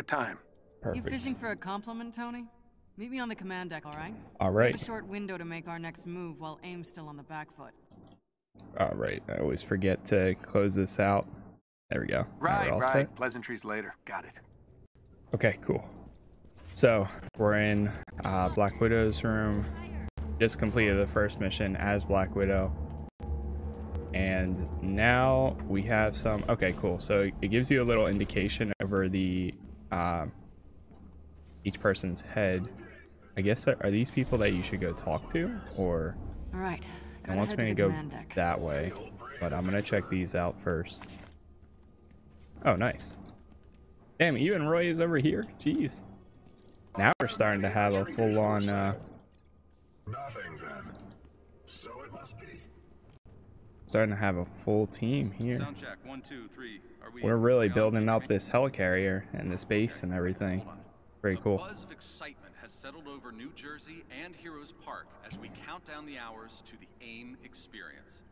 of time. You fishing for a compliment, Tony? Meet me on the command deck, all right? All right. We have a short window to make our next move while AIM's still on the back foot. All right. I always forget to close this out. There we go. Now we're Right, all right. set. Pleasantries later. Got it. Okay, cool. So we're in uh, Black Widow's room. Just completed the first mission as Black Widow. And now we have some. Okay, cool. So it gives you a little indication over the um, each person's head. I guess are are these people that you should go talk to, or All right. it Gotta wants me to to go that way? But I'm gonna check these out first. Oh, nice. Damn, even Roy is over here. Jeez. Now we're starting to have a full-on. Uh, Nothing then. So it must be. starting to have a full team here. Sound check. One, two, three. Are we We're really are we on? building up this helicarrier and this base and everything. Very A cool. buzz of excitement has settled over New Jersey and Heroes Park as we count down the hours to the AIM experience.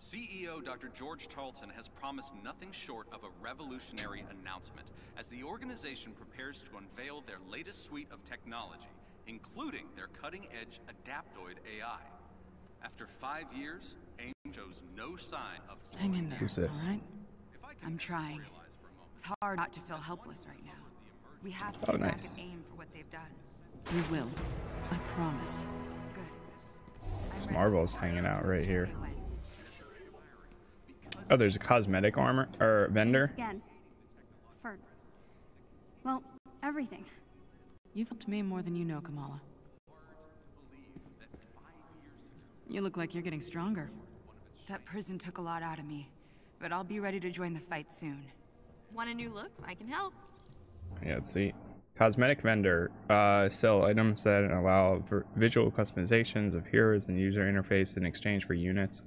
CEO Dr. George Tarleton has promised nothing short of a revolutionary announcement as the organization prepares to unveil their latest suite of technology, including their cutting edge Adaptoid AI. After five years, AIM shows no sign of Hang in there, Who's this? all right? If I can I'm trying. realize for a moment. It's hard not to feel helpless right now. We have to Oh, nice. back at AIM for what they've done. You will. I promise. Good. This. Marvel's hanging out right here. Oh, there's a cosmetic armor or vendor. Thanks again. For. Well, everything. You've helped me more than you know, Kamala. You look like you're getting stronger. That prison took a lot out of me, but I'll be ready to join the fight soon. Want a new look? I can help. Yeah, let's see. Cosmetic vendor. Uh, sell items that allow vir- visual customizations of heroes and user interface in exchange for units.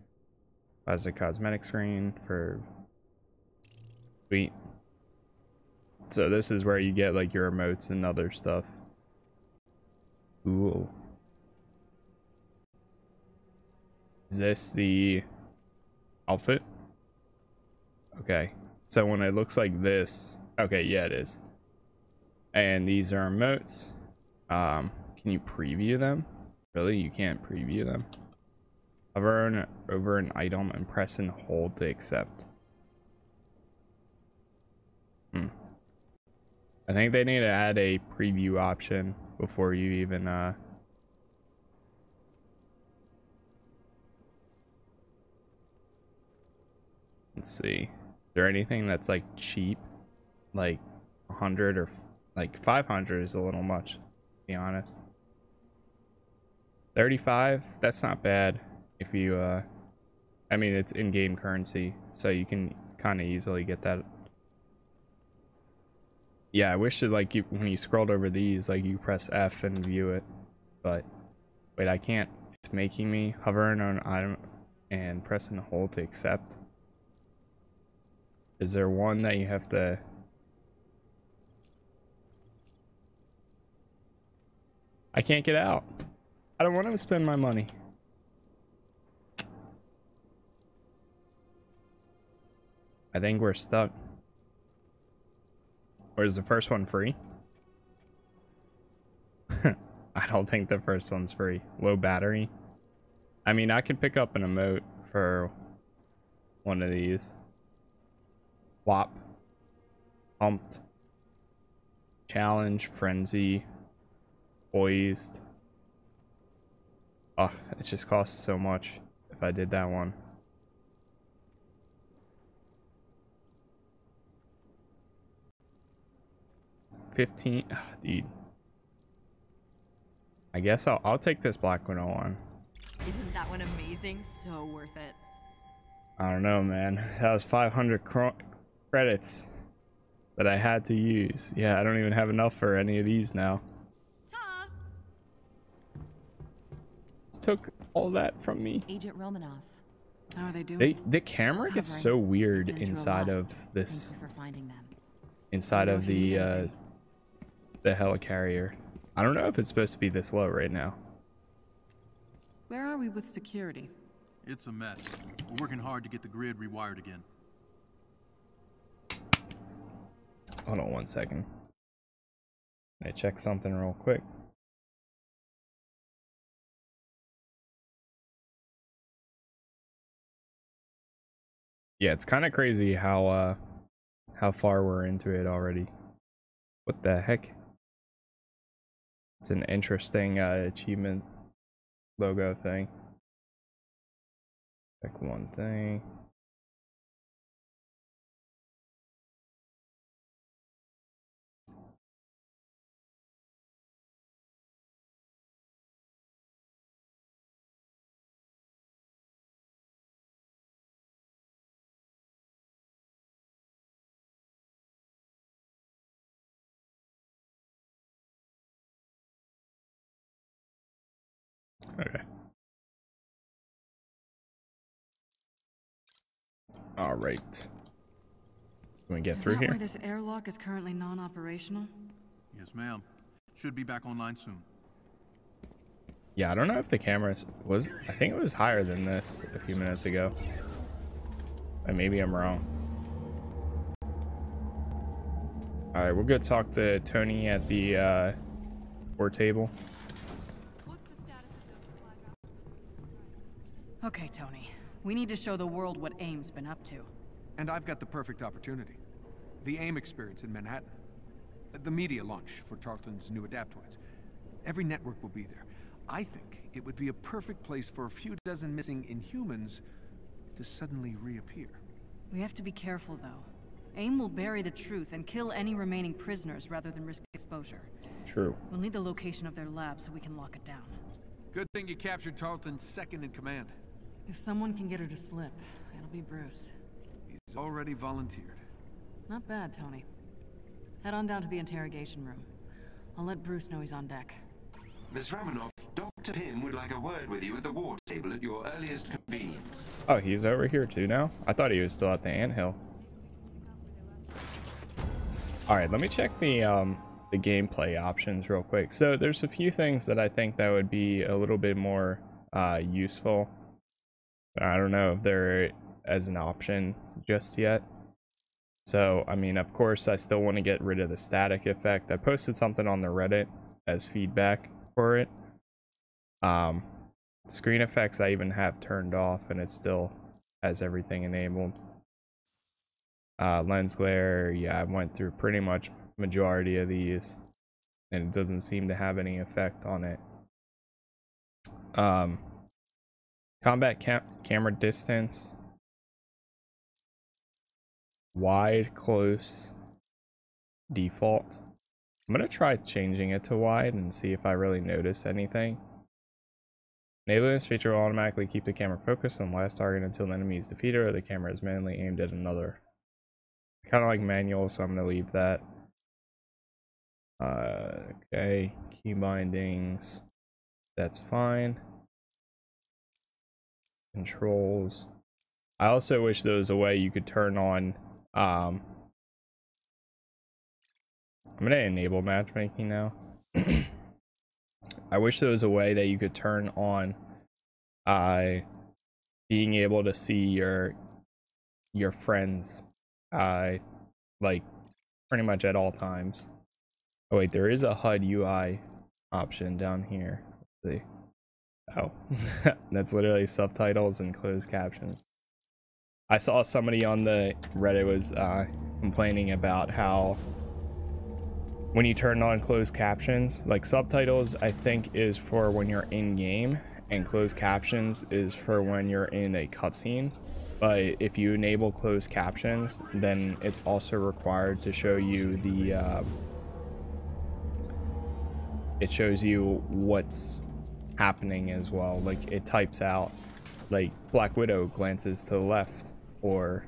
As a cosmetic screen for. Sweet. So this is where you get like your emotes and other stuff. Cool. Is this the outfit? Okay. So when it looks like this, okay, yeah, it is. And these are emotes. Um, can you preview them? Really, you can't preview them. Hover over an item and press and hold to accept. Hmm. I think they need to add a preview option before you even uh Let's see. There anything that's like cheap? Like 100 or like 500 is a little much, to be honest. 35, that's not bad if you uh I mean it's in-game currency, so you can kind of easily get that. Yeah, I wish that like you when you scrolled over these like you press F and view it. But wait, I can't. It's making me hovering on an item and press and hold to accept. Is there one that you have to I can't get out. I don't want to spend my money. I think we're stuck. Or is the first one free? I don't think the first one's free. Low battery. I mean, I could pick up an emote for one of these. Wop. Pumped. Challenge. Frenzy. Poised. Oh, it just costs so much if I did that one. Fifteen, ah, dude. I guess I'll I'll take this Black one. Isn't that one amazing? So worth it. I don't know, man. That was 500 cr- credits that I had to use. Yeah, I don't even have enough for any of these now. Ta! It took all that from me. Agent Romanoff, How are they doing? They, the camera gets so weird Been through a inside of this, for finding them. inside of if the uh, anything. the helicarrier. I don't know if it's supposed to be this low right now. Where are we with security? It's a mess. We're working hard to get the grid rewired again. Hold on one second. I check something real quick. Yeah, it's kind of crazy how uh how far we're into it already. What the heck? It's an interesting uh, achievement logo thing. Check one thing. All right. Can we get Is through that here? why this airlock is currently non-operational? Yes, ma'am. Should be back online soon. Yeah, I don't know if the cameras was. I think it was higher than this a few minutes ago. And maybe I'm wrong. All right, we'll go talk to Tony at the uh, war table. Okay, Tony. We need to show the world what AIM's been up to. And I've got the perfect opportunity. The AIM experience in Manhattan. The media launch for Tarleton's new adaptoids. Every network will be there. I think it would be a perfect place for a few dozen missing Inhumans to suddenly reappear. We have to be careful, though. AIM will bury the truth and kill any remaining prisoners rather than risk exposure. True. We'll need the location of their lab so we can lock it down. Good thing you captured Tarleton's second in command. If someone can get her to slip, it'll be Bruce. He's already volunteered. Not bad, Tony. Head on down to the interrogation room. I'll let Bruce know he's on deck. Miss Romanoff, Dr. Pym would like a word with you at the war table at your earliest convenience. Oh, he's over here too now? I thought he was still at the anthill. Alright, let me check the um the gameplay options real quick. So there's a few things that I think that would be a little bit more uh useful. I don't know if they're as an option just yet. So, I mean, of course, I still want to get rid of the static effect. I posted something on the Reddit as feedback for it. Um, screen effects I even have turned off and it still has everything enabled. Uh, lens glare, yeah, I went through pretty much majority of these and it doesn't seem to have any effect on it. Um, combat cam camera distance, wide, close, default. I'm gonna try changing it to wide and see if I really notice anything. Enabling this feature will automatically keep the camera focused on the last target until an enemy is defeated or the camera is manually aimed at another. Kind of like manual, so I'm gonna leave that. Uh, okay, key bindings. That's fine. Controls. I also wish there was a way you could turn on um I'm gonna enable matchmaking now. I wish there was a way that you could turn on uh being able to see your your friends uh like pretty much at all times. Oh wait, there is a HUD UI option down here. Let's see. Oh, that's literally subtitles and closed captions. I saw somebody on the Reddit was uh, complaining about how when you turn on closed captions, like subtitles, I think is for when you're in game, and closed captions is for when you're in a cutscene. But if you enable closed captions, then it's also required to show you the. Uh, it shows you what's happening as well. Like it types out, like Black Widow glances to the left, or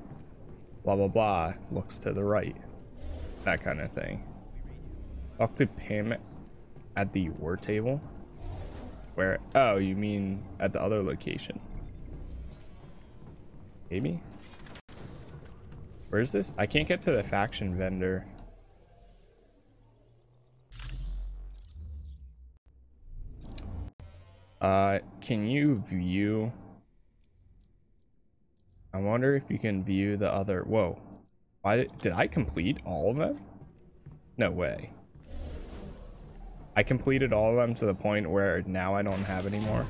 blah blah blah looks to the right, that kind of thing. Talk to Pym at the war table. Where? Oh, you mean at the other location? Maybe. Where's this? I can't get to the faction vendor. Uh, can you view? I wonder if you can view the other. Whoa, why did, I complete all of them? No way. I completed all of them to the point where now I don't have any more.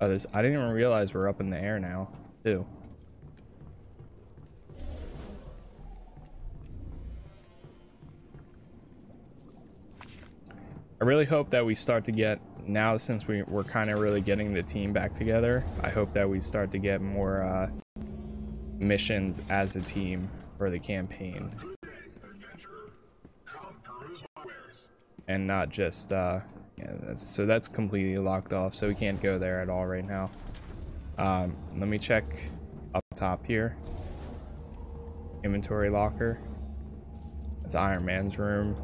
Oh, this I didn't even realize we're up in the air now, too. I really hope that we start to get now since we, we're kind of really getting the team back together. I hope that we start to get more uh, missions as a team for the campaign. And not just, uh, yeah, that's, so that's completely locked off, so we can't go there at all right now. Um, let me check up top here. Inventory locker. That's Iron Man's room.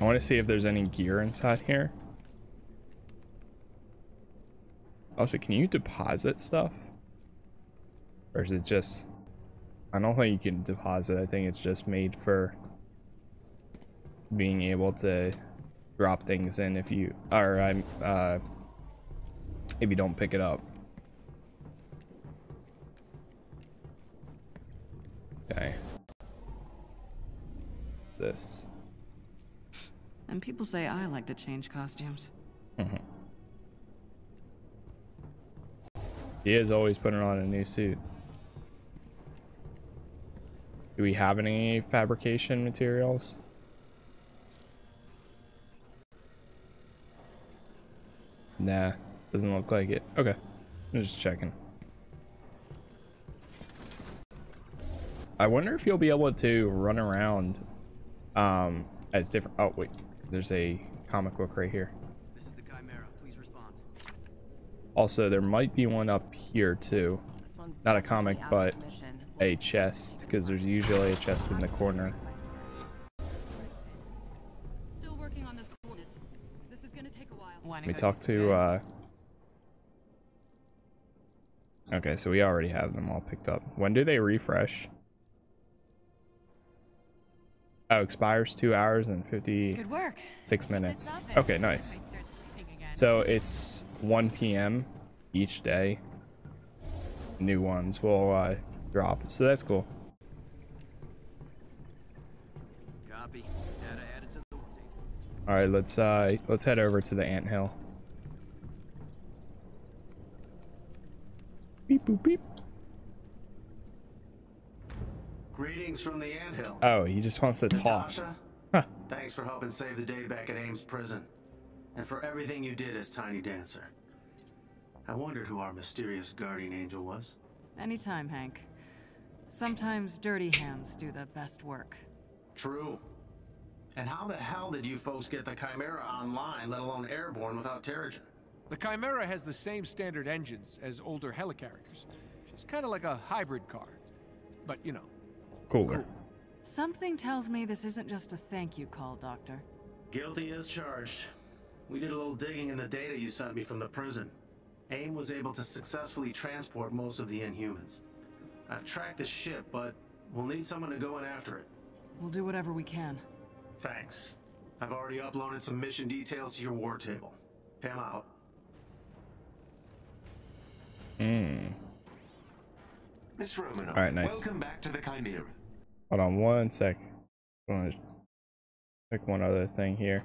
I want to see if there's any gear inside here. Also, can you deposit stuff? Or is it just... I don't think you can deposit. I think it's just made for being able to drop things in if you... Or, I'm, uh, if you don't pick it up. Okay. This. And people say I like to change costumes. Mm-hmm. He is always putting on a new suit. Do we have any fabrication materials? Nah, doesn't look like it. Okay, I'm just checking. I wonder if you'll be able to run around um, as different. Oh wait, there's a comic book right here. This is the Chimera. Please respond. Also, there might be one up here too. Not a comic, but a chest, because there's usually a chest in the corner. Still working on those coordinates. This is gonna take a while. We talked to, uh... Okay, so we already have them all picked up. When do they refresh? Oh, expires two hours and fifty Good work. six minutes. Okay, nice. So it's 1 p.m. each day. New ones will uh, drop, so that's cool. Copy. Data added to the table. All right, let's uh, let's head over to the ant hill. Beep boop beep. Greetings from the anthill. Oh, he just wants to talk. Natasha, Huh. thanks for helping save the day back at AIM's Prison. And for everything you did as Tiny Dancer. I wondered who our mysterious guardian angel was. Anytime, Hank. Sometimes dirty hands do the best work. True. And how the hell did you folks get the Chimera online, let alone airborne, without Terrigen? The Chimera has the same standard engines as older helicarriers. She's kind of like a hybrid car. But, you know, Cooler. Something tells me this isn't just a thank you call, Doctor. Guilty as charged. We did a little digging in the data you sent me from the prison. AIM was able to successfully transport most of the Inhumans. I've tracked the ship, but we'll need someone to go in after it. We'll do whatever we can. Thanks. I've already uploaded some mission details to your war table. Pym out. Hmm. Miss Romanoff, All right, nice. welcome back to the Chimera. Hold on one sec. I'm going to pick one other thing here.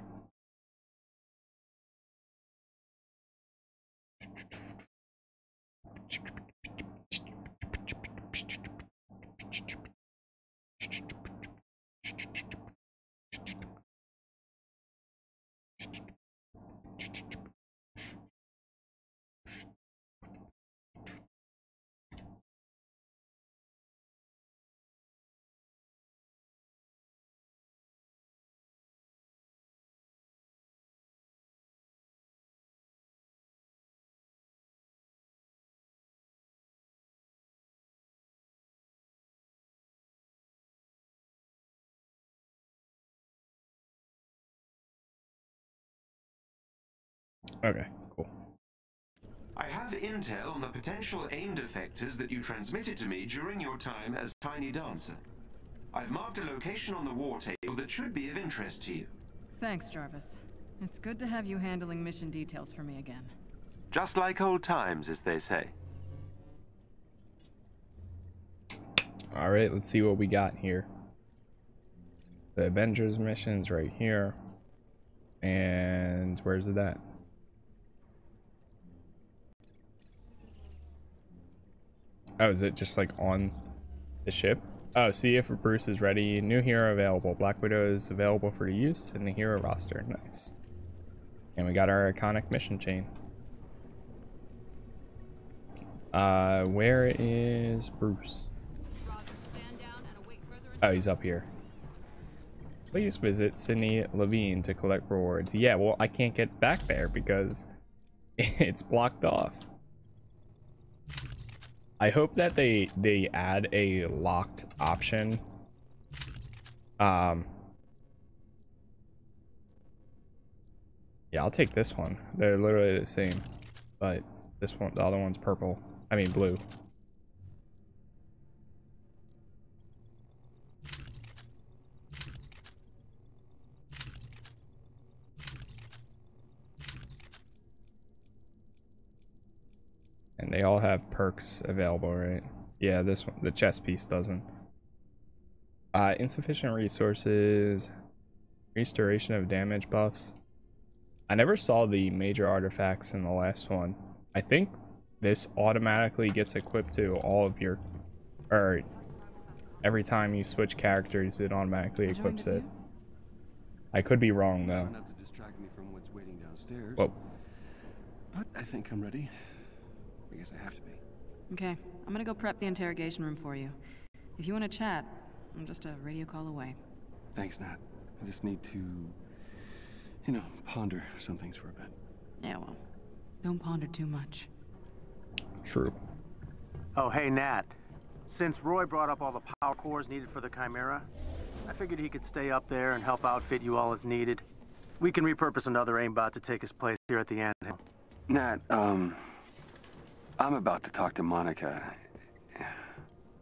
Okay, cool. I have intel on the potential AIM defectors that you transmitted to me during your time as Tiny Dancer. I've marked a location on the war table that should be of interest to you. Thanks, Jarvis. It's good to have you handling mission details for me again. Just like old times, as they say. All right, let's see what we got here. The Avengers mission's right here. And where's it at? Oh, is it just like on the ship? Oh, see if Bruce is ready. New hero available. Black Widow is available for use in the hero roster. Nice. And we got our iconic mission chain. Uh, where is Bruce? Oh, he's up here. Please visit Sydney Levine to collect rewards. Yeah, well, I can't get back there because it's blocked off. I hope that they they add a locked option. Um. Yeah, I'll take this one. They're literally the same, but this one, the other one's purple. I mean blue. And they all have perks available, right? Yeah, this one, the chest piece doesn't. Uh, insufficient resources, restoration of damage buffs. I never saw the major artifacts in the last one. I think this automatically gets equipped to all of your, or every time you switch characters, it automatically equips it. I could be wrong though. Enough to distract me from what's waiting downstairs. Whoa. But I think I'm ready. I guess I have to be. Okay, I'm gonna go prep the interrogation room for you. If you want to chat, I'm just a radio call away. Thanks, Nat. I just need to, you know, ponder some things for a bit. Yeah, well, don't ponder too much. True. Oh, hey, Nat. Since Roy brought up all the power cores needed for the Chimera, I figured he could stay up there and help outfit you all as needed. We can repurpose another aimbot to take his place here at the end. Nat, um, I'm about to talk to Monica.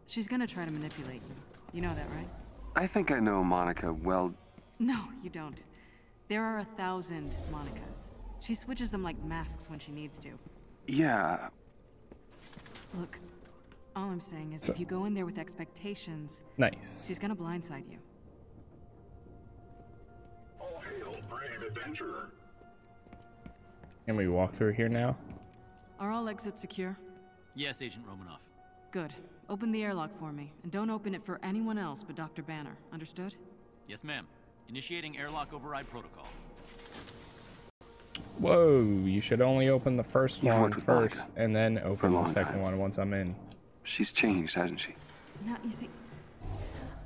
She's gonna try to manipulate you. You know that, right? I think I know Monica well. No, you don't. There are a thousand Monicas. She switches them like masks when she needs to. Yeah. Look, all I'm saying is if you go in there with expectations, Nice. she's gonna blindside you. All hail, brave adventurer. Can we walk through here now? Are all exits secure? Yes, Agent Romanoff. Good. Open the airlock for me, and don't open it for anyone else but Dr. Banner. Understood? Yes, ma'am. Initiating airlock override protocol. Whoa, you should only open the 1st You've one worked with Monica and then open the second time. one once I'm in. She's changed, hasn't she? Now, you see,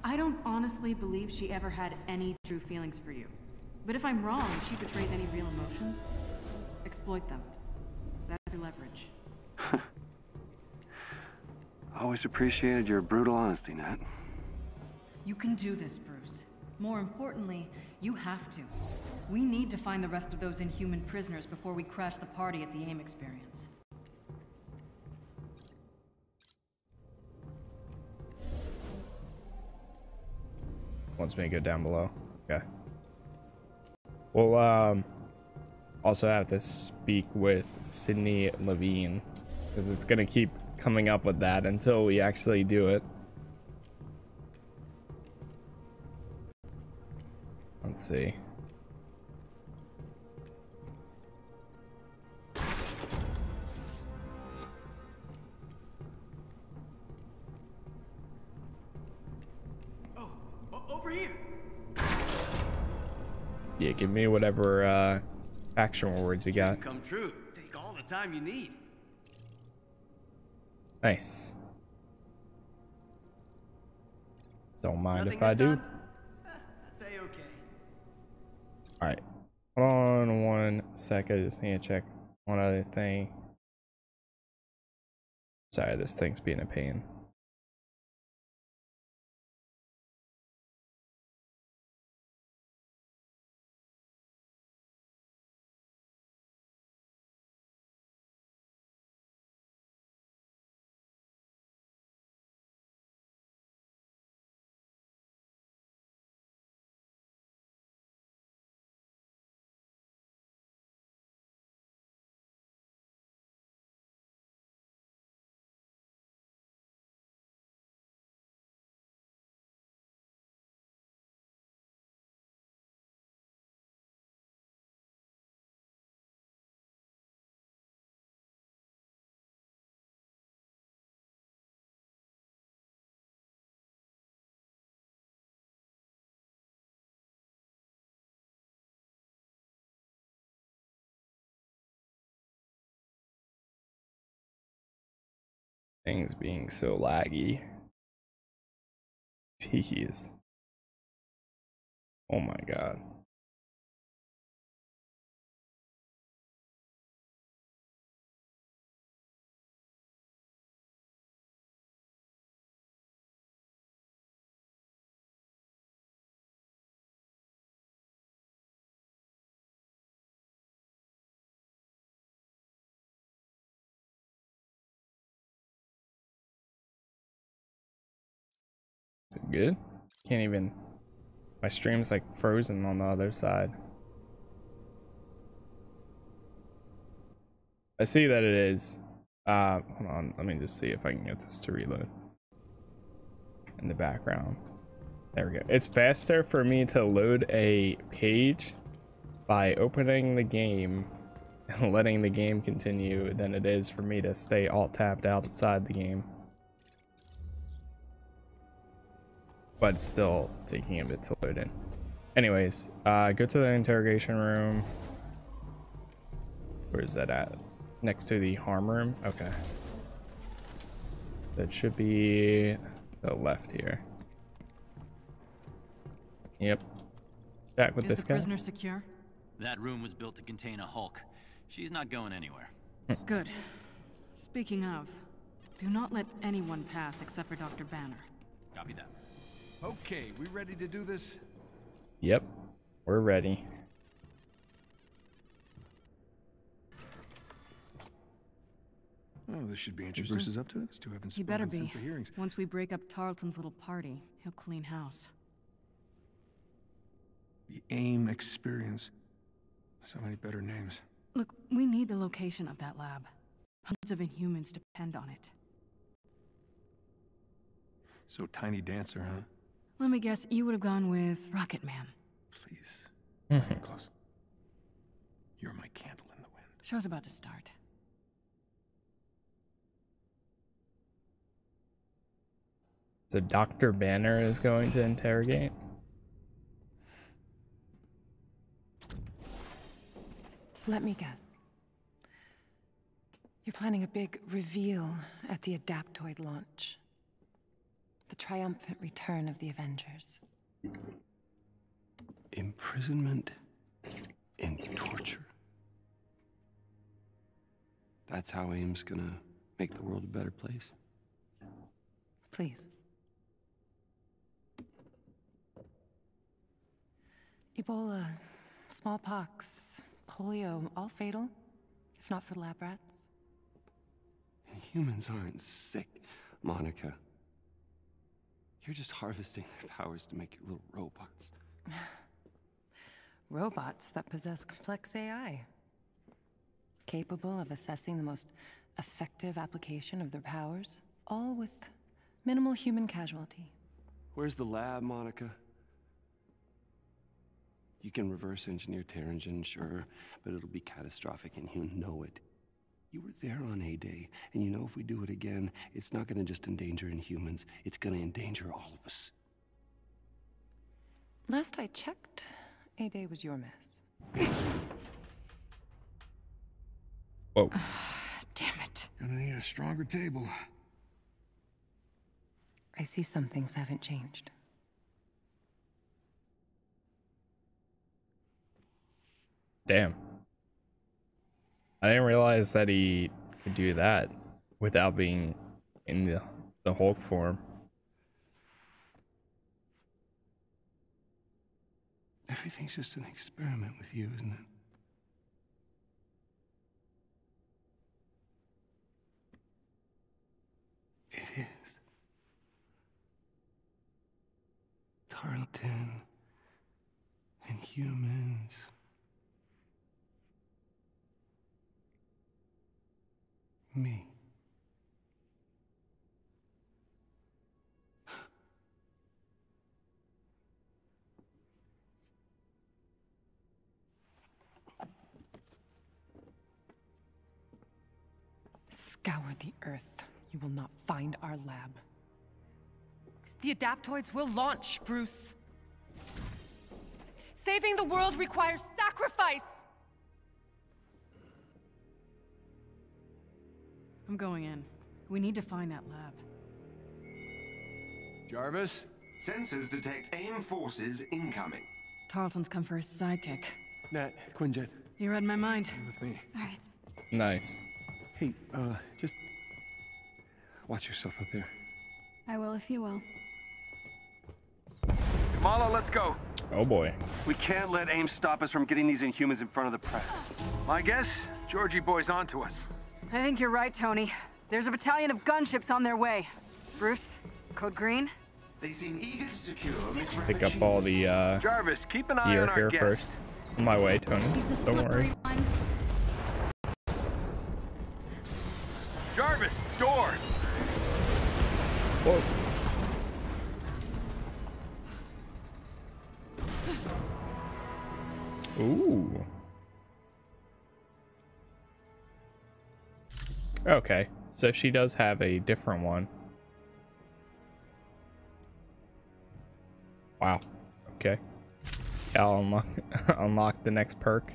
I don't honestly believe she ever had any true feelings for you. But if I'm wrong, if she betrays any real emotions, exploit them. That's your leverage. Always appreciated your brutal honesty, Nat. You can do this, Bruce. More importantly, you have to. We need to find the rest of those inhuman prisoners before we crash the party at the AIM experience. Wants me to go down below. Okay. We'll um also have to speak with Sydney Levine because it's gonna keep coming up with that until we actually do it. Let's see. Oh, over here. Yeah, give me whatever uh action rewards you got. Come true. Take all the time you need. Nice. Don't mind Nothing if I do. A-okay. Alright. Hold on one sec. I just need to check one other thing. Sorry, this thing's being a pain. Things being so laggy. Jeez. Oh my god. Good? Can't even. My stream's like frozen on the other side. I see that it is. Uh, hold on. Let me just see if I can get this to reload. In the background. There we go. It's faster for me to load a page by opening the game and letting the game continue than it is for me to stay alt tapped outside the game. But still taking a bit to load in. Anyways, uh, go to the interrogation room. Where is that at? Next to the harm room? Okay. That should be the left here. Yep. Back with Is this the guy. prisoner secure? That room was built to contain a Hulk. She's not going anywhere. Good. Speaking of, do not let anyone pass except for Dr. Banner. Copy that. Okay, we ready to do this? Yep. We're ready. Oh, this should be interesting. Bruce is up to it? These two haven't He better be. since the hearings. Once we break up Tarleton's little party, he'll clean house. The AIM experience. So many better names. Look, we need the location of that lab. Hundreds of Inhumans depend on it. So Tiny Dancer, huh? Let me guess, you would have gone with Rocket Man. Please. Mhm. Close. You're my candle in the wind. Show's about to start. So Dr. Banner is going to interrogate? Let me guess. You're planning a big reveal at the Adaptoid launch. The triumphant return of the Avengers. Imprisonment and torture. That's how AIM's gonna make the world a better place. Please. Ebola, smallpox, polio, all fatal, if not for lab rats. Humans aren't sick, Monica. You're just harvesting their powers to make your little robots. Robots that possess complex AI. Capable of assessing the most effective application of their powers, all with minimal human casualty. Where's the lab, Monica? You can reverse engineer Terrigen, sure, but it'll be catastrophic and you know it. You were there on A-Day, and you know if we do it again, it's not gonna just endanger Inhumans, it's gonna endanger all of us. Last I checked, A-Day was your mess. Whoa. Damn it. Gonna need a stronger table. I see some things haven't changed. Damn. I didn't realize that he could do that without being in the, the Hulk form. Everything's just an experiment with you, isn't it? It is. Tarleton and humans. Me. Scour the Earth. You will not find our lab. The Adaptoids will launch, Bruce. Saving the world requires sacrifice! I'm going in. We need to find that lab. Jarvis? Sensors detect AIM forces incoming. Tarleton's come for his sidekick. Nat, Quinjet. You read my mind. With me. Alright. Nice. Hey, uh, just watch yourself out there. I will if you will. Kamala, let's go. Oh boy. We can't let AIM stop us from getting these Inhumans in front of the press. My guess, Georgie boy's onto us. I think you're right, Tony. There's a battalion of gunships on their way. Bruce, Code Green? They seem eager to secure Miss Pick up all the uh Jarvis, keep an eye on our here guest. first. On my way, Tony. Don't worry. So she does have a different one. Wow. Okay. I'll unlock, unlock the next perk.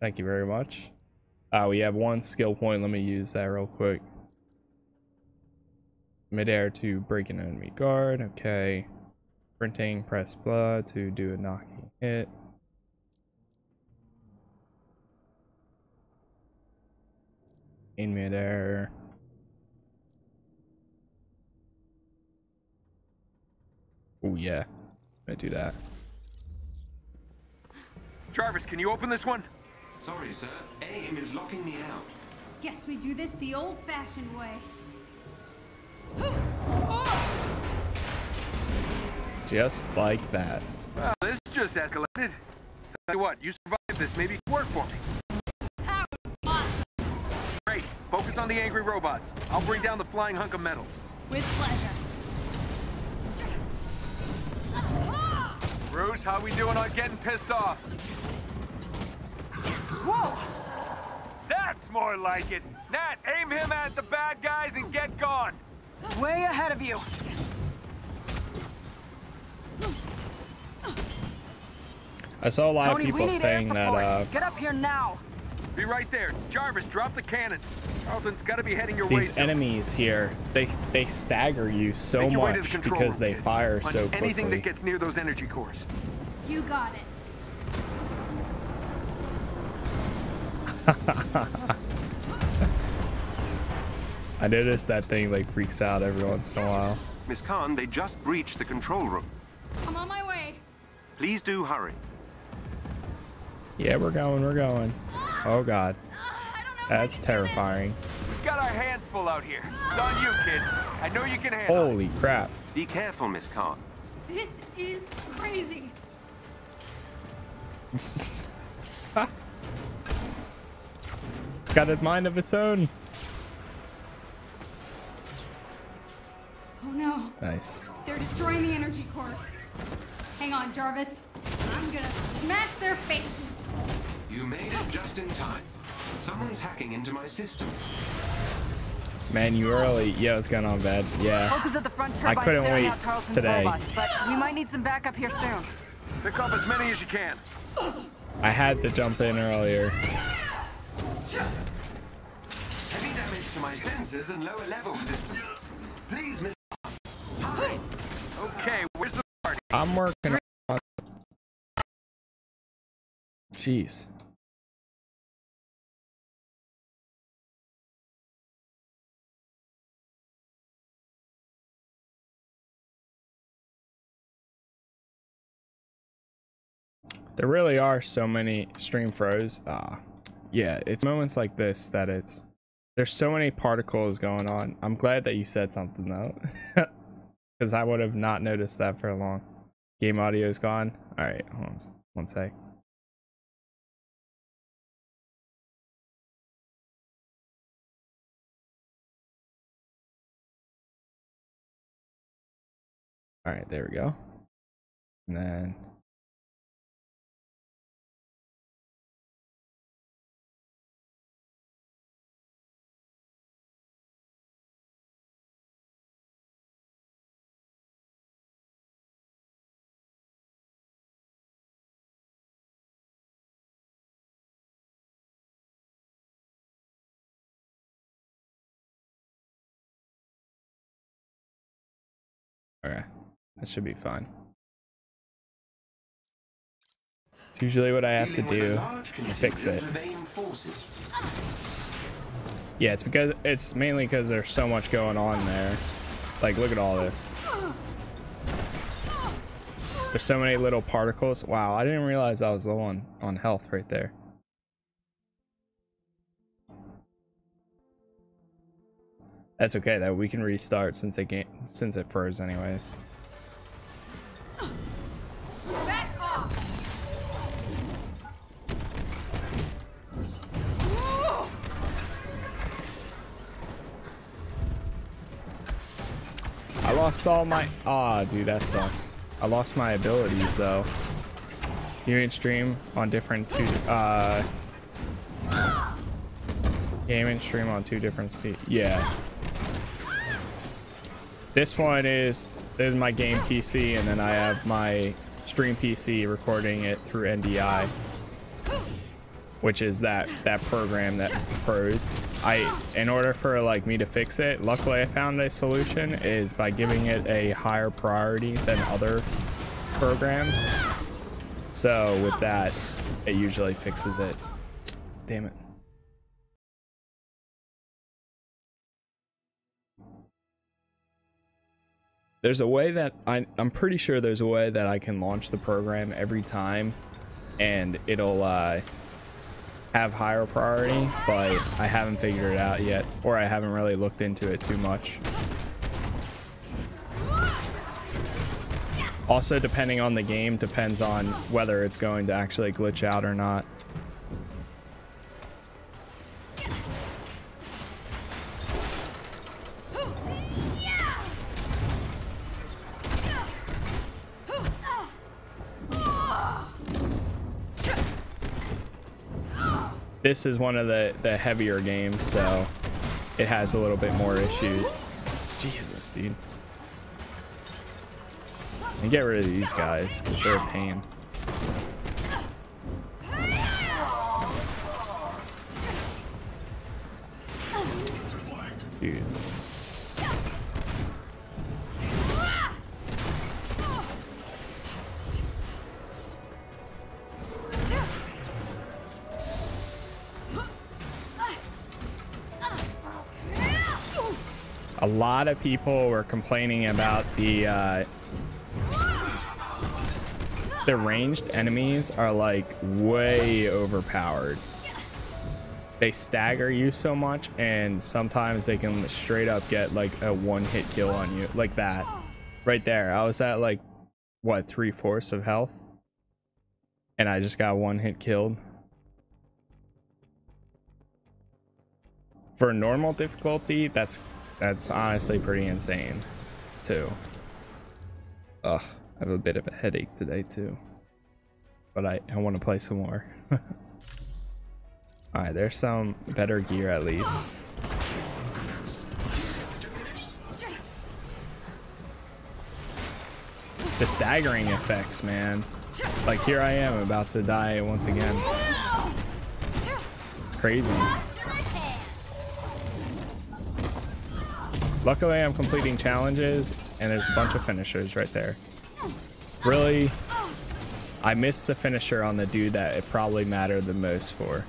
Thank you very much. Uh, we have one skill point. Let me use that real quick. Midair to break an enemy guard. Okay. Sprinting, press blood to do a knocking hit. In midair. Oh yeah, I do that. Jarvis, can you open this one? Sorry, sir. AIM is locking me out. Guess we do this the old-fashioned way. Just like that. Well, this just escalated. Tell you what, you survived this. Maybe you work for me. Focus on the angry robots. I'll bring down the flying hunk of metal. With pleasure. Bruce, how we doing on getting pissed off? Whoa! That's more like it. Nat, aim him at the bad guys and get gone. Way ahead of you. I saw a lot Tony, of people saying that uh, Get up here now. Be right there. Jarvis, drop the cannons. Tarleton's got to be heading your way these soon. enemies here, they they stagger you so Make your way to the much control because they kid. fire On so Anything that gets near those energy cores. You got it. I noticed that thing like freaks out every once in a while. Miss Khan, they just breached the control room. I'm on my way. Please do hurry. Yeah, we're going, we're going. Ah! Oh god. Uh, That's terrifying. We've got our hands full out here. It's on you, kid. I know you can handle it. Holy crap. Be careful, Miss Khan. This is crazy. Got its mind of its own. Oh no. Nice. They're destroying the energy cores. Hang on, Jarvis. I'm gonna smash their faces. You made it just in time. Someone's hacking into my system. Man, you early. Yeah, what's going on, bad? Yeah. Focus at the front I turbine couldn't clearing wait out today. robots, but we might need some backup here soon. Pick up as many as you can. I had to jump in earlier. Heavy damage to my sensors and lower level system. Please, Miss. Hurry. Okay, where's the party? I'm working on. Jeez. There really are so many stream froze. Ah, yeah, it's moments like this that it's there's so many particles going on. I'm glad that you said something though, because I would have not noticed that for a long. Game audio is gone. All right, hold on one sec. All right, there we go. And then That should be fine. It's usually what I have to do to fix it. Yeah, it's because it's mainly because there's so much going on there. Like, look at all this. There's so many little particles. Wow, I didn't realize I was low on, on health right there. That's okay though. We can restart since it since it froze anyways. I lost all my ah dude that sucks. I lost my abilities though. You can stream on different two uh game and stream on two different speed. Yeah. This one is this is my game PC and then I have my stream PC recording it through NDI which is that that program that pros. I in order for like me to fix it luckily i found a solution is by giving it a higher priority than other programs. So with that it usually fixes it. Damn it there's a way that I, i'm pretty sure there's a way that i can launch the program every time and it'll uh have higher priority, but I haven't figured it out yet, or I haven't really looked into it too much. Also, depending on the game, depends on whether it's going to actually glitch out or not. This is one of the the heavier games so it has a little bit more issues. Jesus dude. And get rid of these guys because they're a pain. Dude lot of people were complaining about the uh, the ranged enemies are like way overpowered. They stagger you so much and sometimes they can straight up get like a one hit kill on you like that right there. I was at like what three fourths of health and I just got one hit killed. For normal difficulty, that's that's honestly pretty insane, too. Ugh, I have a bit of a headache today, too. But I, I want to play some more. Alright, there's some better gear at least. The staggering effects, man. Like, here I am about to die once again. It's crazy. Luckily, I'm completing challenges, and there's a bunch of finishers right there. Really, I missed the finisher on the dude that it probably mattered the most for.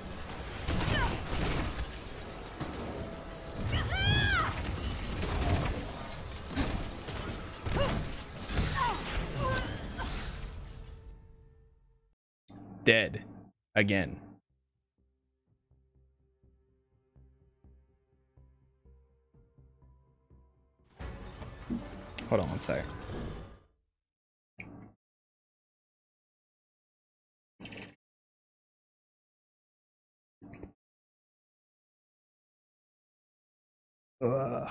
Dead. Again. Hold on one sec. Ugh.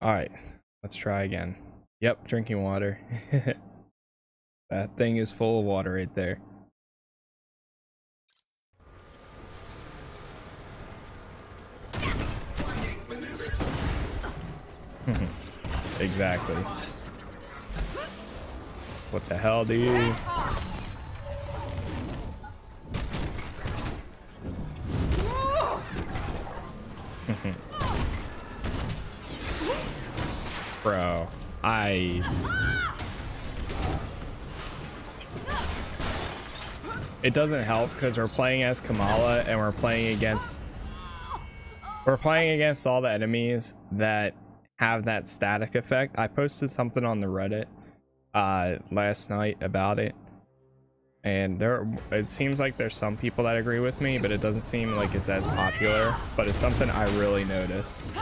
All right, let's try again. Yep, drinking water. that thing is full of water right there. exactly. What the hell, dude? Bro, I... It doesn't help because we're playing as Kamala and we're playing against... We're playing against all the enemies that have that static effect. I posted something on the Reddit uh, last night about it. And there, it seems like there's some people that agree with me, but it doesn't seem like it's as popular. But it's something I really notice.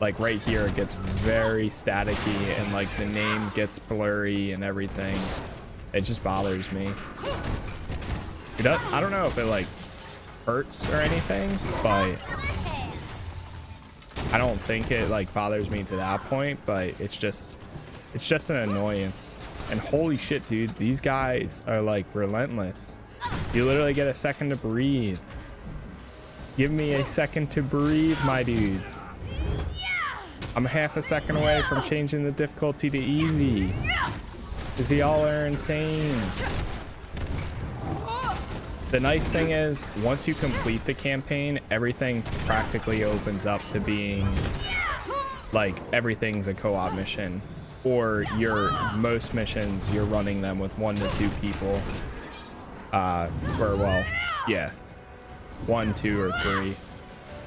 Like right here, it gets very staticky, and like the name gets blurry and everything. It just bothers me. It I don't know if it like hurts or anything, but I don't think it like bothers me to that point. But it's just, it's just an annoyance. And holy shit, dude, these guys are like relentless. You literally get a second to breathe. Give me a second to breathe, my dudes. I'm half a second away from changing the difficulty to easy. Cause y'all are insane. The nice thing is, once you complete the campaign, everything practically opens up to being like everything's a co-op mission. Or your most missions you're running them with one to two people. Uh or well yeah. One two or three.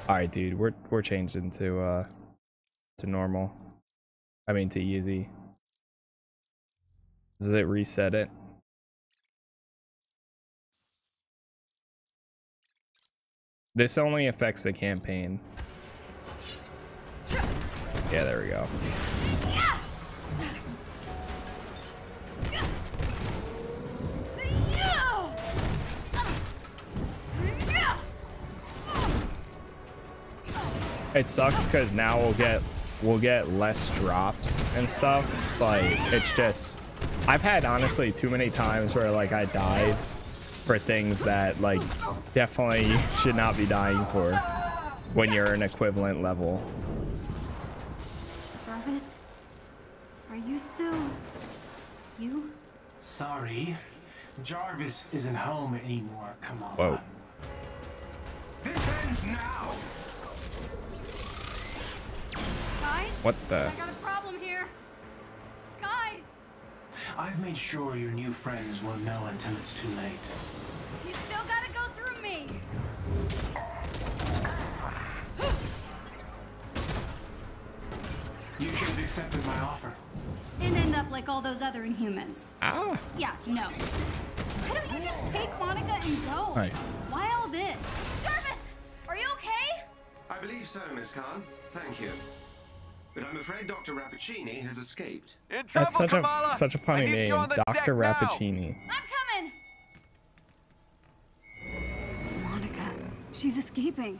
All right dude we're we're changing to uh to normal. I mean to easy. Does it reset it this only affects the campaign. Yeah there we go. It sucks because now we'll get we'll get less drops and stuff, but it's just I've had honestly too many times where like I died for things that like definitely should not be dying for when you're an equivalent level. Jarvis, are you still you? Sorry, Jarvis isn't home anymore. Come on. Whoa. This ends now. Guys? What the? I've made sure your new friends won't know until it's too late. You still gotta go through me! You should have accepted my offer. And end up like all those other Inhumans. Ah. Yeah, no. Why don't you just take Monica and go? Nice. Why all this? Jarvis! Are you okay? I believe so, Miss Khan. Thank you. But I'm afraid Dr. Rappaccini has escaped. That's such a such a funny name, Dr. Rappaccini. I'm coming! Monica, she's escaping.